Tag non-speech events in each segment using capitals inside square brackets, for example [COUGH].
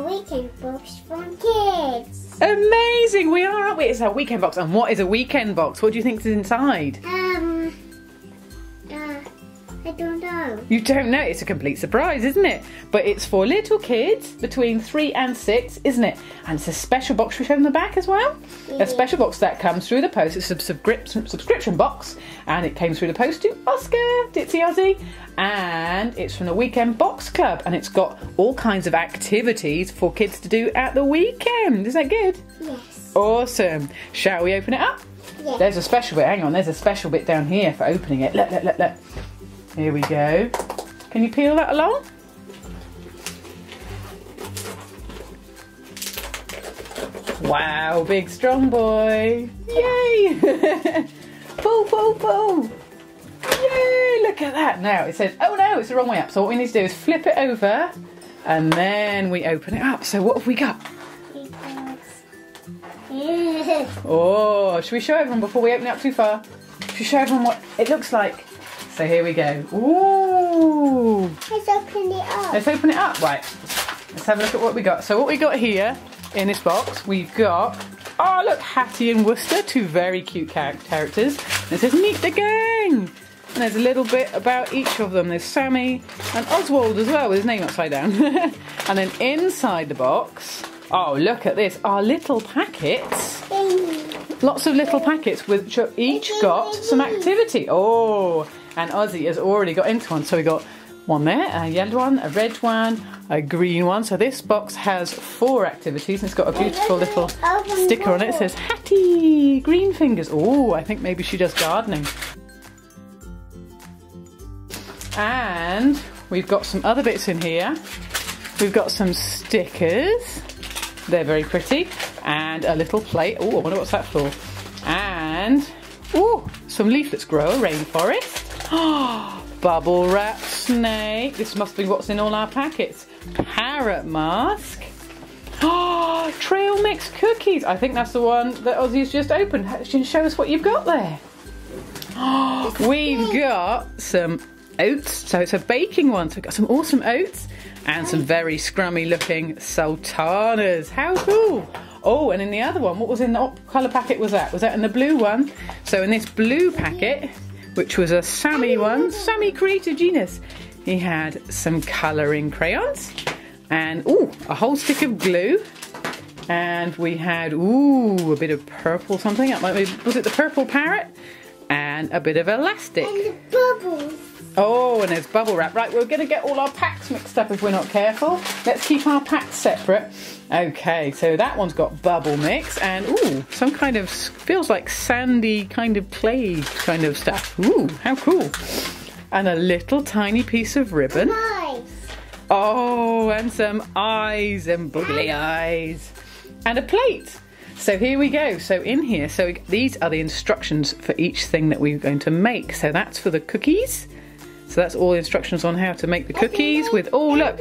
weekend box from kids. Amazing, we are, aren't we? It's a weekend box. And what is a weekend box? What do you think is inside? Um, don't know. You don't know. It's a complete surprise, isn't it? But it's for little kids between three and six, isn't it? And it's a special box we show in the back as well. A special box that comes through the post. It's a subscription subscription box, and it came through the post to Oscar, Ditzy Ozzie, and it's from the Weekend Box Club, and it's got all kinds of activities for kids to do at the weekend. Isn't that good? Yes. Awesome. Shall we open it up? Yes. There's a special bit. Hang on. There's a special bit down here for opening it. Look, look, look, look. Here we go. Can you peel that along? Wow, big strong boy. Yay! [LAUGHS] pull, pull, pull. Yay, look at that. Now it says, oh no, it's the wrong way up. So what we need to do is flip it over and then we open it up. So what have we got? Oh, should we show everyone before we open it up too far? Should we show everyone what it looks like? So here we go. Ooh. Let's open it up. Let's open it up. Right. Let's have a look at what we got. So what we got here in this box, we've got oh look, Hattie and Worcester, two very cute characters. It says meet the gang. And there's a little bit about each of them. There's Sammy and Oswald as well with his name upside down. [LAUGHS] and then inside the box, oh look at this, our little packets. Lots of little packets which have each got some activity. Oh, and Ozzy has already got into one. So we got one there, a yellow one, a red one, a green one. So this box has four activities. And it's got a beautiful little sticker on it. It says Hattie Green Fingers. Oh, I think maybe she does gardening. And we've got some other bits in here. We've got some stickers. They're very pretty. And a little plate. Oh, I wonder what's that for. And, oh, some leaflets grow a rainforest. [GASPS] Bubble wrap snake. This must be what's in all our packets. Parrot mask. Oh, [GASPS] trail mix cookies. I think that's the one that Ozzy's just opened. Can you show us what you've got there? Oh, [GASPS] we've got some oats. So it's a baking one. So we've got some awesome oats and some very scrummy looking sultanas. How cool! Oh, and in the other one, what was in the what colour packet was that? Was that in the blue one? So in this blue packet, which was a Sammy one, Sammy Creative Genius, he had some colouring crayons and ooh, a whole stick of glue. And we had ooh, a bit of purple something. That might be, was it the purple parrot? And a bit of elastic. And bubbles. Oh, and there's bubble wrap. Right, we're going to get all our packs mixed up if we're not careful. Let's keep our packs separate. Okay, so that one's got bubble mix and ooh, some kind of feels like sandy kind of clay kind of stuff. Ooh, how cool! And a little tiny piece of ribbon. Nice. Oh, and some eyes and boogly eyes. And a plate. So here we go. So in here, so these are the instructions for each thing that we're going to make. So that's for the cookies. So that's all the instructions on how to make the cookies with, oh look,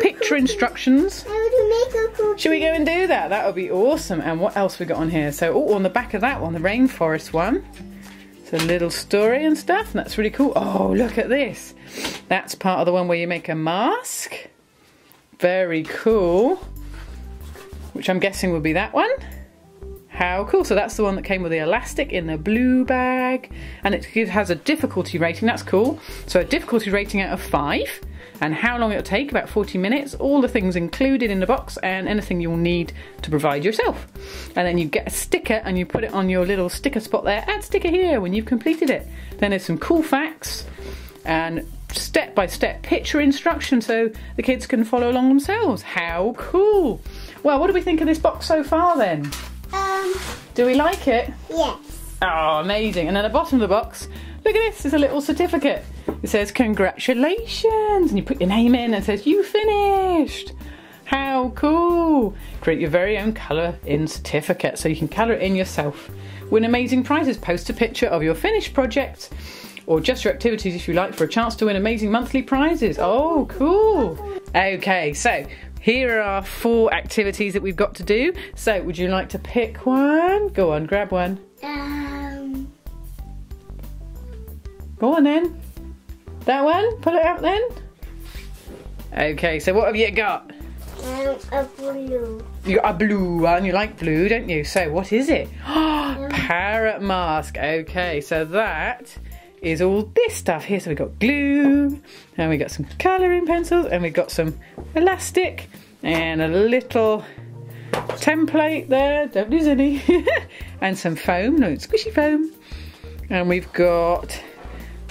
picture instructions. I want to make a cookie. Should we go and do that? That would be awesome. And what else we got on here? So, oh, on the back of that one, the rainforest one. It's a little story and stuff, and that's really cool. Oh, look at this. That's part of the one where you make a mask. Very cool. Which I'm guessing would be that one. How cool. So that's the one that came with the elastic in the blue bag. And it has a difficulty rating. That's cool. So a difficulty rating out of five. And how long it'll take, about 40 minutes. All the things included in the box and anything you'll need to provide yourself. And then you get a sticker and you put it on your little sticker spot there. Add sticker here when you've completed it. Then there's some cool facts and step by step picture instructions so the kids can follow along themselves. How cool! Well, what do we think of this box so far then? Um, Do we like it? yes. Oh, amazing. And at the bottom of the box, look at this, there's a little certificate. It says, Congratulations! And you put your name in and it says, You finished! How cool! Create your very own colour in certificate so you can colour it in yourself. Win amazing prizes. Post a picture of your finished project or just your activities if you like for a chance to win amazing monthly prizes. Oh, cool! Okay, so here are our four activities that we've got to do. So, would you like to pick one? Go on, grab one. Um, Go on then. That one? Pull it out then. Okay, so what have you got? Um, a blue. You got a blue one. You like blue, don't you? So what is it? [GASPS] Parrot mask. Okay, so that is all this stuff here. So we've got glue, and we got some colouring pencils, and we've got some elastic, and a little template there. Don't lose any. [LAUGHS] and some foam. No, squishy foam. And we've got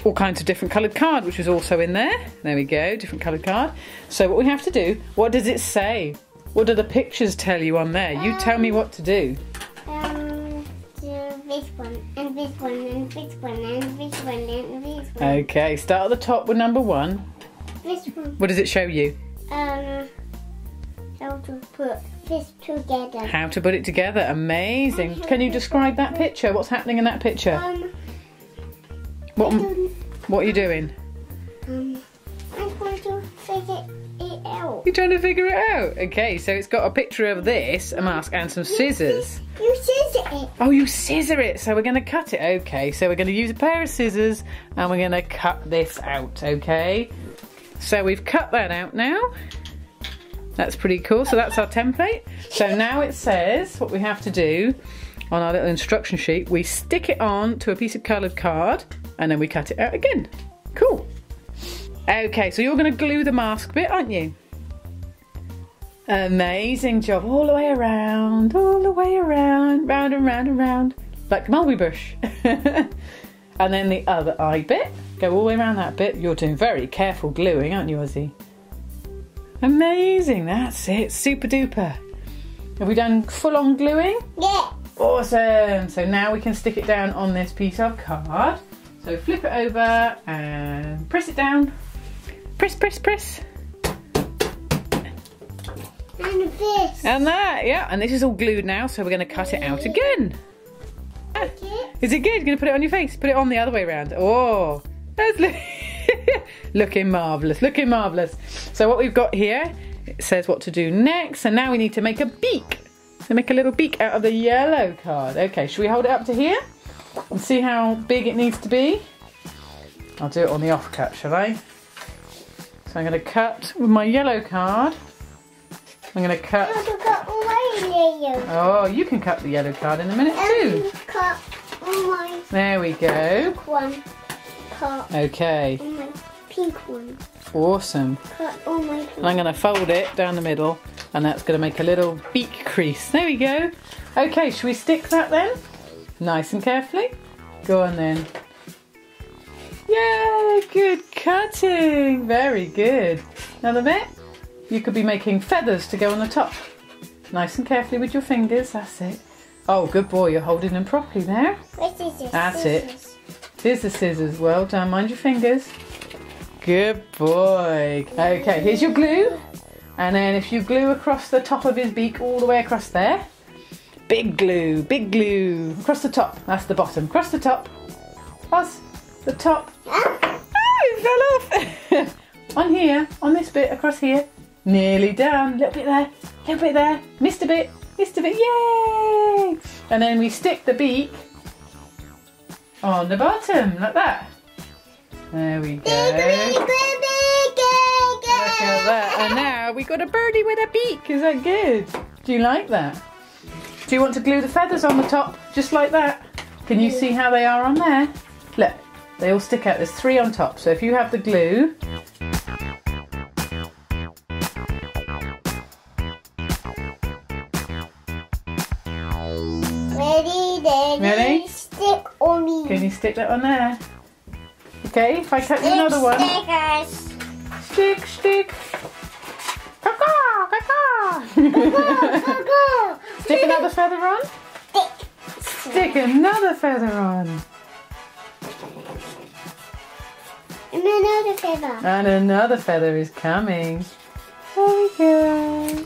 all kinds of different coloured card, which was also in there. There we go, different coloured card. So what we have to do, what does it say? What do the pictures tell you on there? You tell me what to do. This one, and this one, and this one, and this one, and this one. Okay, start at the top with number one. This one. What does it show you? Um, how to put this together. How to put it together. Amazing. Can you describe that picture? What's happening in that picture? Um, What, what are you doing? um, I'm going to figure it out. You're trying to figure it out. Okay, so it's got a picture of this, a mask, and some scissors. You scissor it. Oh, you scissor it, so we're going to cut it. Okay, so we're going to use a pair of scissors and we're going to cut this out, okay? So we've cut that out now. That's pretty cool. So that's our template. So now it says what we have to do on our little instruction sheet. We stick it on to a piece of coloured card and then we cut it out again. Cool. Okay, so you're going to glue the mask bit, aren't you? Amazing job. All the way around, all the way around, round and round and round. Like mulberry bush. [LAUGHS] and then the other eye bit. Go all the way around that bit. You're doing very careful gluing, aren't you, Ozzy? Amazing. That's it. Super duper. Have we done full on gluing? Yeah. Awesome. So now we can stick it down on this piece of card. So flip it over and press it down. Press, press, press. And this. And that, yeah. And this is all glued now, so we're going to cut it out again. Okay. Is it good? You're going to put it on your face? Put it on the other way around. Oh, that's lo- [LAUGHS] looking marvellous. Looking marvellous. So what we've got here, it says what to do next. And now we need to make a beak. So make a little beak out of the yellow card. Okay, should we hold it up to here and see how big it needs to be? I'll do it on the offcut, shall I? So I'm going to cut with my yellow card. I'm going to cut. How to cut away layer. Oh, you can cut the yellow card in a minute too. And cut on my There we go. pink one. Cut Okay, pink one. awesome. Cut on my pink And I'm going to fold it down the middle and that's going to make a little beak crease. There we go. Okay, should we stick that then? Nice and carefully. Go on then. Yay, good cutting. Very good. Another bit. You could be making feathers to go on the top. Nice and carefully with your fingers. That's it. Oh, good boy. You're holding them properly there. What is this? That's it. Here's the scissors. Well done. Mind your fingers. Good boy. Okay, here's your glue. And then if you glue across the top of his beak all the way across there. Big glue, big glue. Across the top. That's the bottom. Across the top. Buzz. The top. Ah, Oh, it fell off. [LAUGHS] on here, on this bit, across here. Nearly done. Little bit there, little bit there. Missed a bit, missed a bit. Yay! And then we stick the beak on the bottom, like that. There we go. Look at that. And now we got a birdie with a beak. Is that good? Do you like that? Do you want to glue the feathers on the top, just like that? Can you see how they are on there? Look, they all stick out. There's three on top. So if you have the glue, stick on me. can you stick that on there? Okay, if I cut you another one. Stickers. Stick, stick. Caw-caw, caw-caw. Go, go. Stick another feather on. Stick. Stick another feather on. And another feather. And another feather is coming. There we go.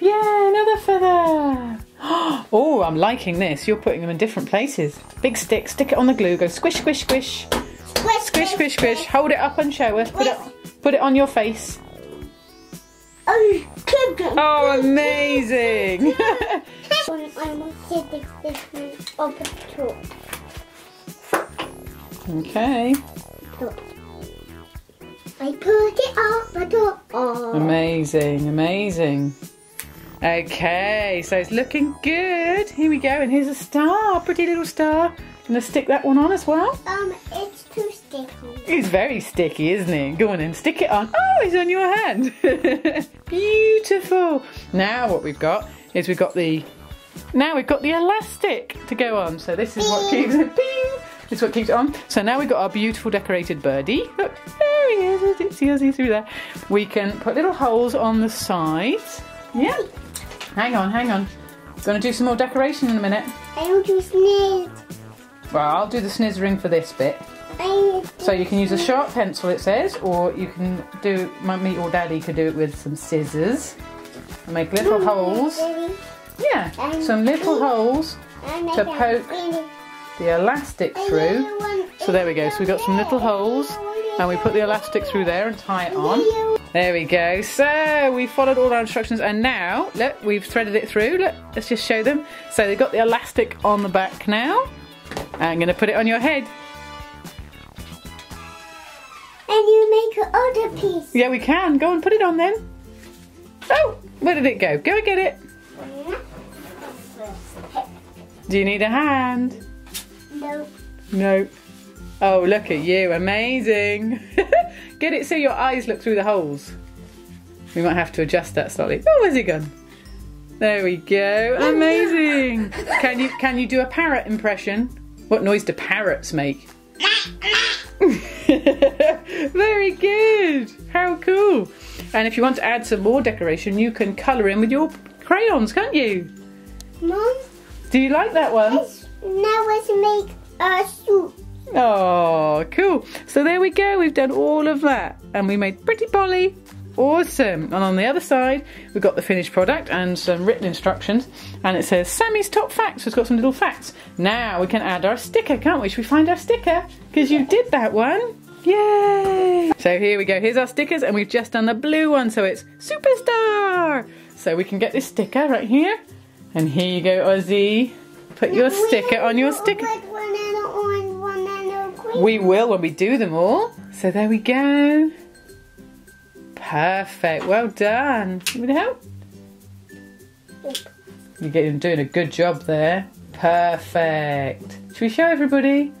Yeah, another feather. [GASPS] Oh, I'm liking this. You're putting them in different places. Big stick, stick it on the glue, go squish, squish, squish. Squish, Squish, squish, squish. Hold it up and show us. Put it, put it on your face. Oh. Oh, amazing. [LAUGHS] One, I will take this, this one up okay. I put it up the top. Amazing, amazing. Okay, so it's looking good. Here we go, and here's a star, pretty little star. Gonna stick that one on as well. Um, it's too sticky. It's very sticky, isn't it? Go on and stick it on. Oh, it's on your hand. [LAUGHS] Beautiful. Now what we've got is we've got the now we've got the elastic to go on. So this is what keeps it. Bing! [LAUGHS] This is what keeps it on. So now we've got our beautiful decorated birdie. Look, there he is. Ditzy Ozzie through there. We can put little holes on the sides. Yeah. Hang on, hang on. Gonna do some more decoration in a minute. I to sneeze. Well, I'll do the snizzering for this bit. So you can use a sharp pencil, it says, or you can do, mummy or daddy could do it with some scissors. And make little holes. Yeah, some little holes to poke the elastic through. So there we go. So we've got some little holes and we put the elastic through there and tie it on. There we go. So we followed all our instructions and now, look, we've threaded it through. Look, let's just show them. So they've got the elastic on the back now. I'm going to put it on your head. And you make another piece. Yeah, we can. Go and put it on then. Oh, where did it go? Go and get it. Mm-hmm. Do you need a hand? No. No. Oh, look at you. Amazing. [LAUGHS] Get it so your eyes look through the holes. We might have to adjust that slightly. Oh, where's it gone? There we go. Amazing. [LAUGHS] Can you can you do a parrot impression? What noise do parrots make? [LAUGHS] Very good. How cool. And if you want to add some more decoration, you can colour in with your crayons, can't you? Mom, Do you like that one? Now let's make a suit. Oh, cool. So there we go. We've done all of that. And we made Pretty Polly. Awesome. And on the other side, we've got the finished product and some written instructions. And it says Sammy's top facts. So it's got some little facts. Now we can add our sticker, can't we? Should we find our sticker? Because you did that one. Yay! So here we go. Here's our stickers. And we've just done the blue one. So it's Superstar. So we can get this sticker right here. And here you go, Ozzy. Put your sticker on your sticker. A red one and an orange one and a green. We will when we do them all. So there we go. Perfect. Well done. You want help? You're getting doing a good job there. Perfect. Should we show everybody?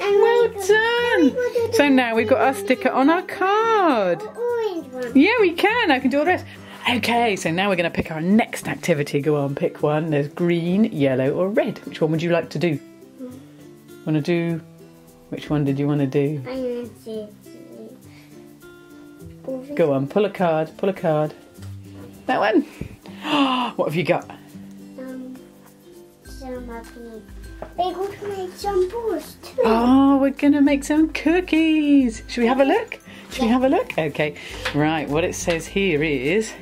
And Well done. So now we've got our sticker on our card. orange one. Yeah, we can. I can do all the rest. Okay, so now we're going to pick our next activity. Go on, pick one. There's green, yellow, or red. Which one would you like to do? Want to do? Which one did you want to do? I want to see. Go on, pull a card, pull a card. That one. [GASPS] what have you got? Um, some of these. They go to make some balls too. Oh, we're gonna make some cookies. Should we have a look? Should we have a look? Okay. Right, what it says here is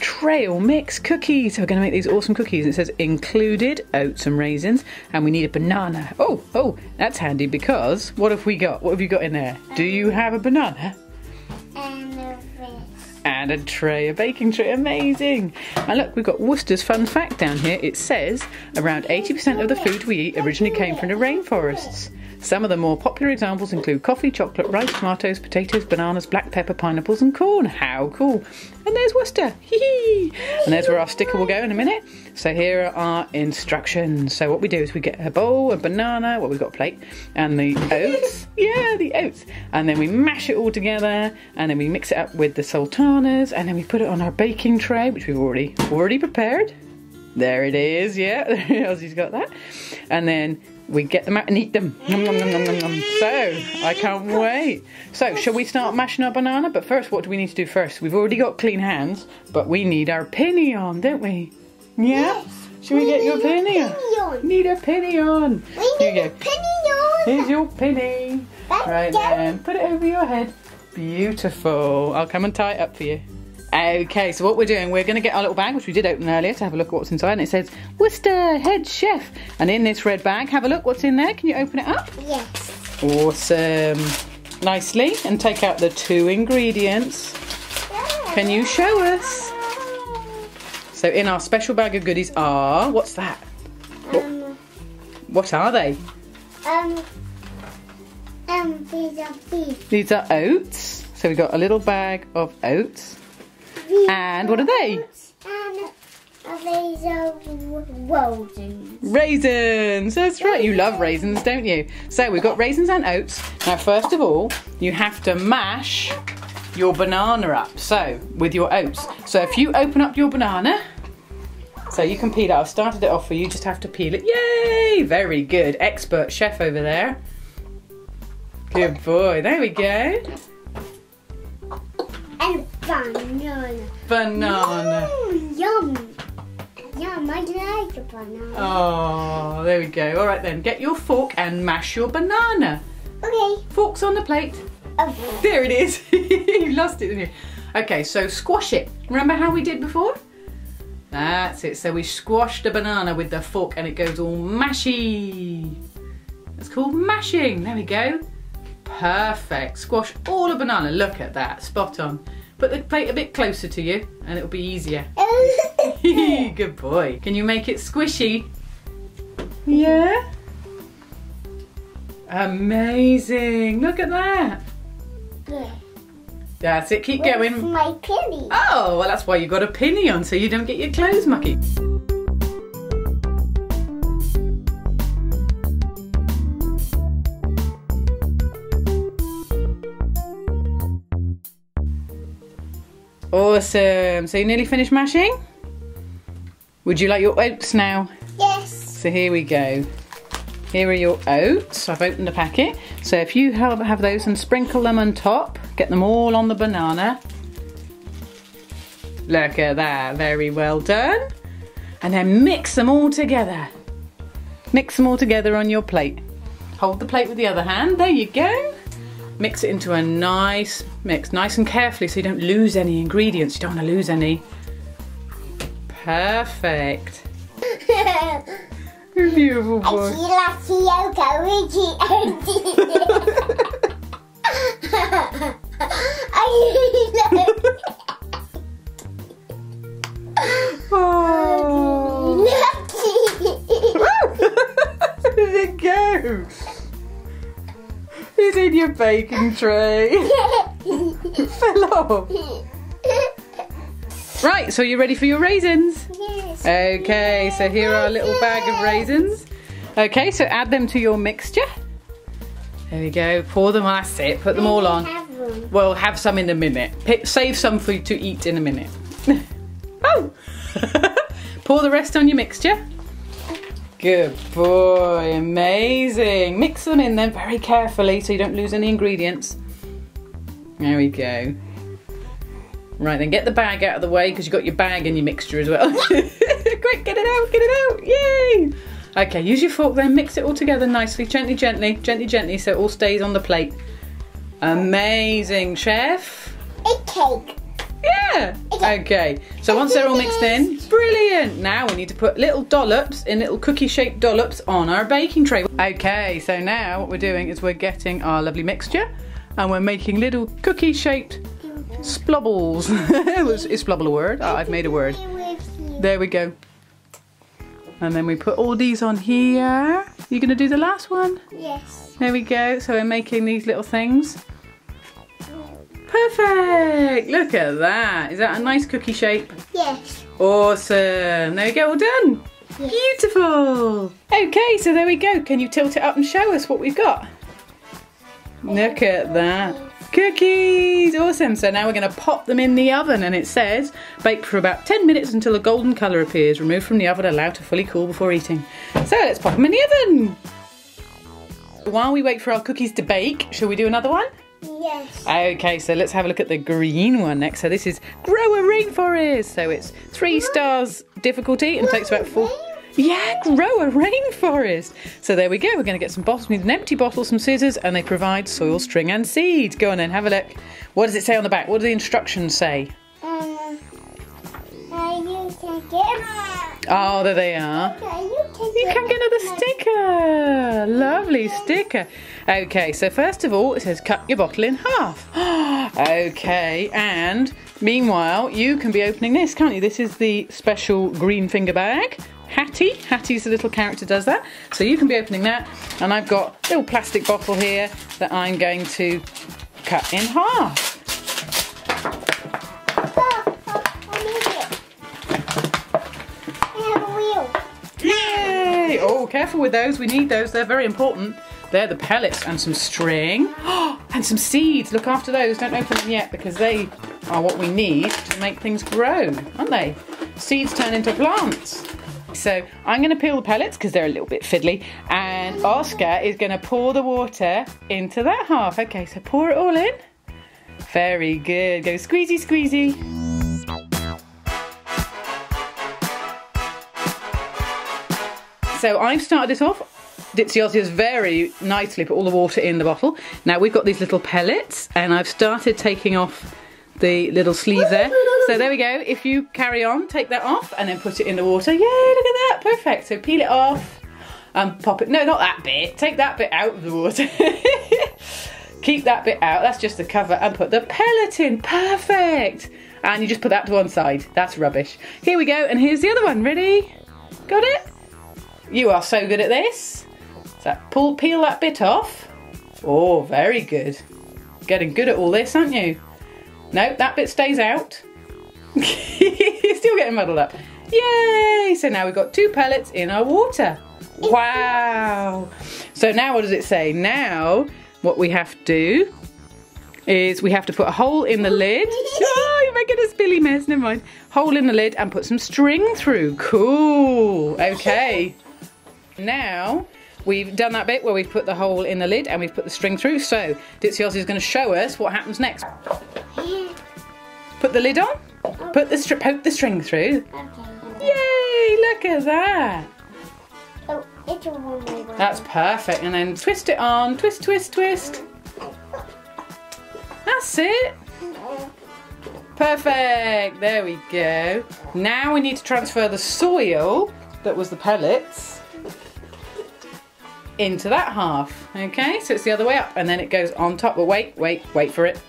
trail mix cookies. So we're gonna make these awesome cookies. It says included oats and raisins, and we need a banana. Oh, oh, that's handy because what have we got? What have you got in there? Do you have a banana? And the and a tray, a baking tray. Amazing! And look, we've got Worcester's fun fact down here. It says around 80% of the food we eat originally came from the rainforests. Some of the more popular examples include coffee, chocolate, rice, tomatoes, potatoes, bananas, black pepper, pineapples, and corn. How cool! And there's Worcester. [LAUGHS] Hee And there's where our sticker will go in a minute. So here are our instructions. So what we do is we get a bowl, a banana, well we've got a plate, and the [LAUGHS] oats. Yeah, the oats. And then we mash it all together, and then we mix it up with the sultanas, and then we put it on our baking tray, which we've already already prepared. There it is, yeah. [LAUGHS] Ozzy's got that. And then we get them out and eat them. Nom, nom, nom. So, I can't wait. So, shall we start mashing our banana? But first, what do we need to do first? We've already got clean hands, but we need our penny on, don't we? Yeah? Should we, We get your penny on? penny on. Need a penny on. We Here need you a go. penny on. Here's your penny. Right then, put it over your head. Beautiful. I'll come and tie it up for you. Okay, so what we're doing, we're going to get our little bag, which we did open earlier, to have a look at what's inside. And it says, Worcester Head Chef. And in this red bag, have a look what's in there. Can you open it up? Yes. Awesome. Nicely. And take out the two ingredients. Can you show us? So in our special bag of goodies are, what's that? Um, What are they? um, um, these are beef. These are oats. So we've got a little bag of oats. And what are they? These are raisins. Raisins! That's right, you love raisins, don't you? So we've got raisins and oats. Now, first of all, you have to mash your banana up. So, with your oats. So, if you open up your banana, so you can peel it. I've started it off for you, just have to peel it. Yay! Very good. Expert chef over there. Good boy. There we go. Banana. Banana. Mm, yum. Yum, I like a banana. Oh, there we go. All right then, get your fork and mash your banana. Okay. Forks on the plate. Oh, There it is. [LAUGHS] you lost it, didn't you? Okay, so squash it. Remember how we did before? That's it. So we squash the banana with the fork and it goes all mashy. That's called mashing. There we go. Perfect. Squash all the banana. Look at that. Spot on. Put the plate a bit closer to you and it'll be easier. [LAUGHS] [LAUGHS] Good boy. Can you make it squishy? Yeah. Amazing. Look at that. yeah. That's it. Keep Where's going. my penny? Oh, well, that's why you got a penny on so you don't get your clothes mucky. Awesome. So you nearly finished mashing? Would you like your oats now? Yes. So here we go. Here are your oats. I've opened the packet. So if you have, have those and sprinkle them on top, get them all on the banana. Look at that. Very well done. And then mix them all together. Mix them all together on your plate. Hold the plate with the other hand. There you go. Mix it into a nice mix, nice and carefully so you don't lose any ingredients. You don't want to lose any. Perfect. [LAUGHS] Beautiful boy. [LAUGHS] Oh. Where did it go? It's in your baking tray. [LAUGHS] Fell off. Right, so you're ready for your raisins? yes. Okay, so here are a little bag of raisins. Okay, so add them to your mixture. There we go. Pour them. That's it. Put them all on. Have. We'll have some in a minute. Pick, save some for you to eat in a minute. [LAUGHS] oh! [LAUGHS] Pour the rest on your mixture. Good boy, amazing. Mix them in then very carefully so you don't lose any ingredients. There we go. Right, then get the bag out of the way because you've got your bag and your mixture as well. [LAUGHS] Quick, get it out, get it out. Yay! Okay, use your fork then, mix it all together nicely, gently, gently, gently, gently, so it all stays on the plate. Amazing, chef. A cake. Yeah. Okay. So once they're all mixed in, brilliant. Now we need to put little dollops in little cookie-shaped dollops on our baking tray. Okay. So now what we're doing is we're getting our lovely mixture, and we're making little cookie-shaped splobbles. [LAUGHS] is is splobble a word? Oh, I've made a word. There we go. And then we put all these on here. You're gonna do the last one? Yes. There we go. So we're making these little things. Perfect! Look at that. Is that a nice cookie shape? Yes. Awesome. There we go. All done. Beautiful. Okay, so there we go. Can you tilt it up and show us what we've got? Look at that. Cookies! Awesome. So now we're going to pop them in the oven and it says bake for about 10 minutes until a golden colour appears. Remove from the oven, allow to fully cool before eating. So let's pop them in the oven. While we wait for our cookies to bake, shall we do another one? Yes. Okay, so let's have a look at the green one next. So this is Grow a Rainforest. So it's three stars difficulty and takes about four. Yeah, grow a rainforest. So there we go. We're going to get some bottles. We need an empty bottle, some scissors, and they provide soil, string, and seeds. Go on then, have a look. What does it say on the back? What do the instructions say? Um, uh. Oh, there they are. You can get another sticker. Lovely sticker. Okay, so first of all, it says cut your bottle in half. [GASPS] okay, and meanwhile, you can be opening this, can't you? This is the special green finger bag. Hattie, Hattie's the little character does that. So you can be opening that, and I've got a little plastic bottle here that I'm going to cut in half. Oh, careful with those. We need those. They're very important. They're the pellets and some string. [GASPS] and some seeds. Look after those. Don't open them yet because they are what we need to make things grow, aren't they? Seeds turn into plants. So I'm going to peel the pellets because they're a little bit fiddly. And Oscar is going to pour the water into that half. Okay, so pour it all in. Very good. Go squeezy, squeezy. So I've started this off. Ozzy has very nicely put all the water in the bottle. Now we've got these little pellets and I've started taking off the little sleeve there. So there we go. If you carry on, take that off and then put it in the water. Yay, look at that. Perfect. So peel it off and pop it. No, not that bit. Take that bit out of the water. [LAUGHS] Keep that bit out. That's just the cover and put the pellet in. Perfect. And you just put that to one side. That's rubbish. Here we go. And here's the other one. Ready? Got it? You are so good at this. So pull, peel that bit off. Oh, very good. Getting good at all this, aren't you? No, that bit stays out. [LAUGHS] You're still getting muddled up. Yay! So now we've got two pellets in our water. Wow! So now what does it say? Now what we have to do is we have to put a hole in the lid. [LAUGHS] Oh, you're making a spilly mess, never mind. Hole in the lid and put some string through. Cool. Okay. Now we've done that bit where we've put the hole in the lid and we've put the string through. So Ozzy is going to show us what happens next. Put the lid on. Put the stri poke the string through. Yay! Look at that. That's perfect. And then twist it on. Twist, twist, twist. That's it. Perfect. There we go. Now we need to transfer the soil that was the pellets into that half. Okay, so it's the other way up and then it goes on top. But wait, wait, wait for it.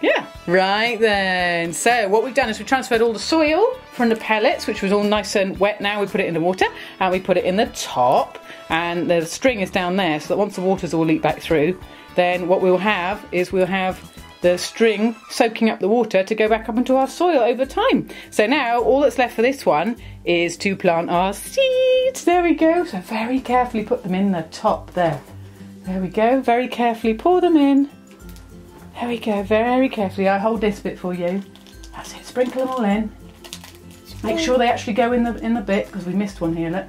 Yeah, right then. So what we've done is we transferred all the soil from the pellets, which was all nice and wet now. We put it in the water and we put it in the top and the string is down there so that once the water's all leaked back through, then what we'll have is we'll have the string soaking up the water to go back up into our soil over time. So now all that's left for this one is to plant our seeds. There we go. So very carefully put them in the top there. There we go. Very carefully pour them in. There we go, very carefully. I'll hold this bit for you. That's it. Sprinkle them all in. Make sure they actually go in the in the bit because we missed one here.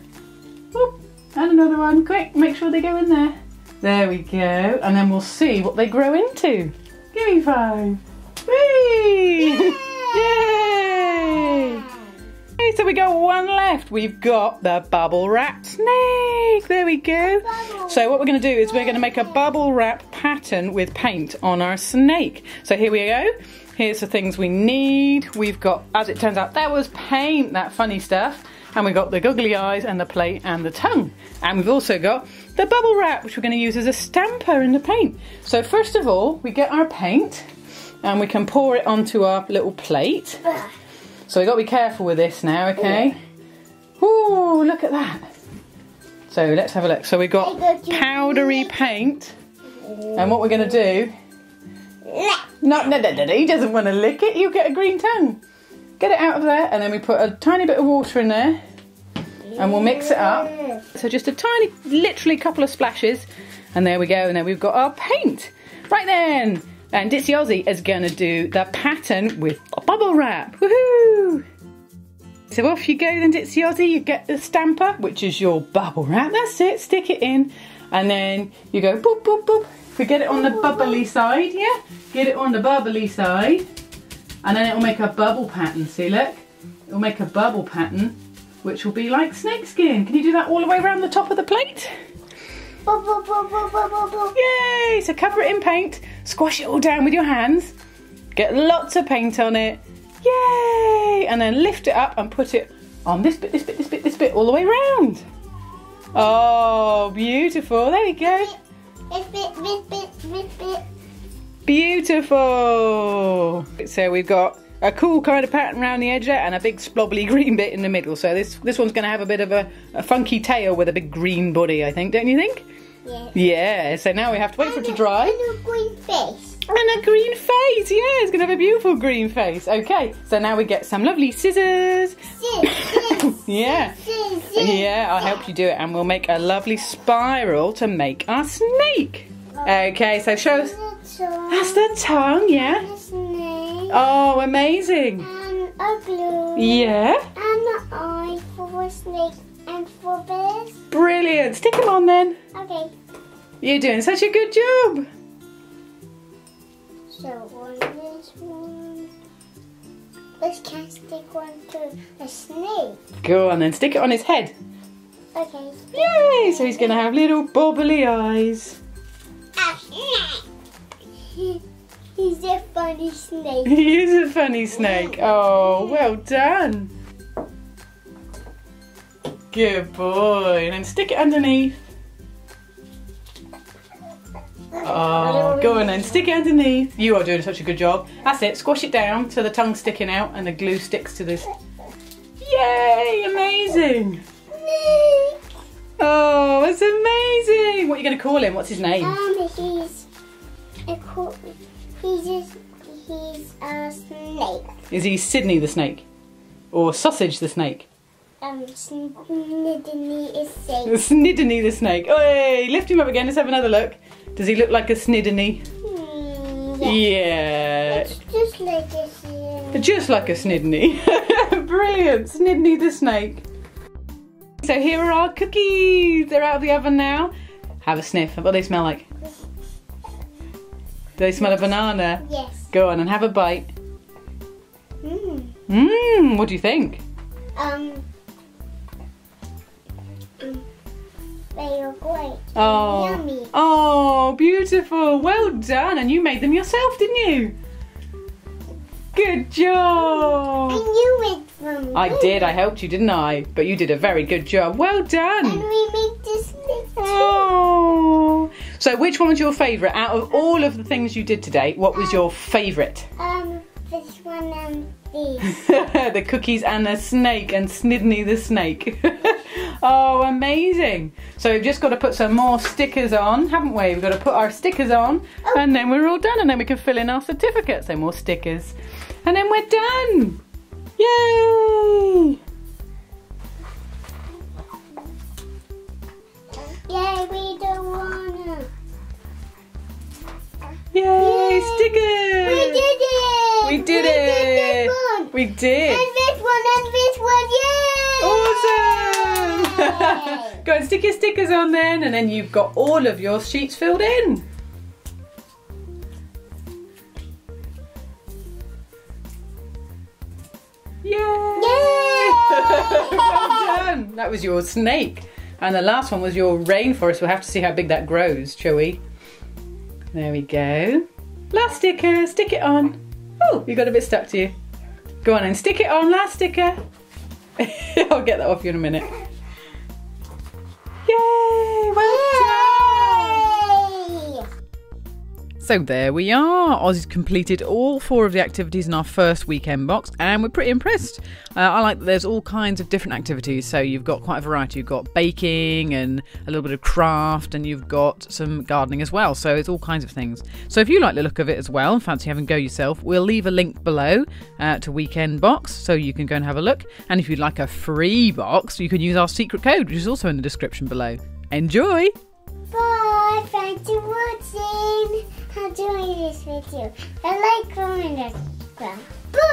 Look. And another one. Quick, make sure they go in there. There we go. And then we'll see what they grow into. Give me five. Whee! Yay! Okay, so we got one left. We've got the bubble wrap snake. There we go. So what we're going to do is we're going to make a bubble wrap pattern with paint on our snake. So here we go. Here's the things we need. We've got, as it turns out, that was paint, that funny stuff. And we've got the googly eyes and the plate and the tongue. And we've also got the bubble wrap, which we're going to use as a stamper in the paint. So first of all, we get our paint and we can pour it onto our little plate. So we've got to be careful with this now, okay? Ooh, look at that. So let's have a look. So we've got powdery paint. And what we're going to do... No, no, no, no, no, he doesn't want to lick it. You get a green tongue. Get it out of there. And then we put a tiny bit of water in there. And we'll mix it up. So just a tiny, literally couple of splashes. And there we go. And then we've got our paint. Right then. And Ditzy Ozzie is going to do the pattern with a bubble wrap. Woohoo! So off you go then, Ditzy Ozzie. You get the stamper, which is your bubble wrap. That's it. Stick it in. And then you go boop, boop, boop. If we get it on the bubbly side, yeah? Get it on the bubbly side. And then it'll make a bubble pattern. See, look? It'll make a bubble pattern, which will be like snakeskin. Can you do that all the way around the top of the plate? Yay! So cover it in paint, squash it all down with your hands, get lots of paint on it. Yay! And then lift it up and put it on this bit, this bit, this bit, this bit, all the way around. Oh, beautiful. There you go. This bit, this bit, this bit. Beautiful. So we've got a cool kind of pattern around the edge there and a big splobly [LAUGHS] green bit in the middle. So this this one's going to have a bit of a, a funky tail with a big green body, I think, don't you think? Yeah. Yeah, so now we have to wait for it to dry. And a green face. And a green face, yeah, it's gonna have a beautiful green face. Okay, so now we get some lovely scissors. Sis. [COUGHS] Yeah. Yeah, I'll help you do it and we'll make a lovely spiral to make our snake. Okay, so show us. That's the tongue, yeah? Oh, amazing. And a glue. Yeah, And an eye for a snake and for bears. brilliant. Stick them on then. Okay. You're doing such a good job. So on this one. Let's can stick one to a snake. Go on then, stick it on his head. Okay. Yay! So he's going to have little bobbly eyes. He's a funny snake. He is a funny snake. Oh, well done. Good boy. And then stick it underneath. Oh, go on then. Stick it underneath. You are doing such a good job. That's it. Squash it down so the tongue's sticking out and the glue sticks to this. Yay! Amazing. Oh, it's amazing. What are you going to call him? What's his name? Um, he's a cool. He's just he's a snake. Is he Sydney the snake? Or Sausage the snake? Um, Snidney is safe. [LAUGHS] Snidney the snake. Hey, lift him up again. Let's have another look. Does he look like a Snidney? Hmm, yeah. Yeah. It's just like a snake. Just like a Snidney. [LAUGHS] Brilliant. Snidney the snake. So here are our cookies. They're out of the oven now. Have a sniff. What do they smell like? Do they smell a banana? Yes. Go on and have a bite. Mm. Mmm, what do you think? Um. um, They are great. Oh. Yummy. Oh, beautiful. Well done. And you made them yourself, didn't you? Good And job. you made I did. I helped you, didn't I? But you did a very good job. Well And done. we made this. Oh. So, which one was your favourite out of all of the things you did today? What was your favourite? [LAUGHS] Um, this one and this. [LAUGHS] the cookies and the snake and Snidney the snake. [LAUGHS] oh, amazing. So we've just got to put some more stickers on, haven't we? We've got to put our stickers on and then we're all done and then we can fill in our certificate. So more stickers. And then we're done. Yay! Yay, we don't wanna. Yay, Yay. stickers! We did it! We did it! this one. We did! And this one and this one, yay! Awesome! [LAUGHS] Go and stick your stickers on then, and then you've got all of your sheets filled in. Your snake. And the last one was your rainforest. We'll have to see how big that grows, shall we? There we go. Last sticker, stick it on. Oh, you got a bit stuck to you. Go on and stick it on, last sticker. [LAUGHS] I'll get that off you in a minute. Yay! Well So there we are. Ozzy's completed all four of the activities in our first weekend box, and we're pretty impressed. Uh, I like that there's all kinds of different activities. So you've got quite a variety. You've got baking and a little bit of craft, and you've got some gardening as well. So it's all kinds of things. So if you like the look of it as well and fancy having a go yourself, we'll leave a link below uh, to weekend box so you can go and have a look. And if you'd like a free box, you can use our secret code, which is also in the description below. Enjoy! Bye, thanks for watching. How doing this with you. I like and subscribe. Bye.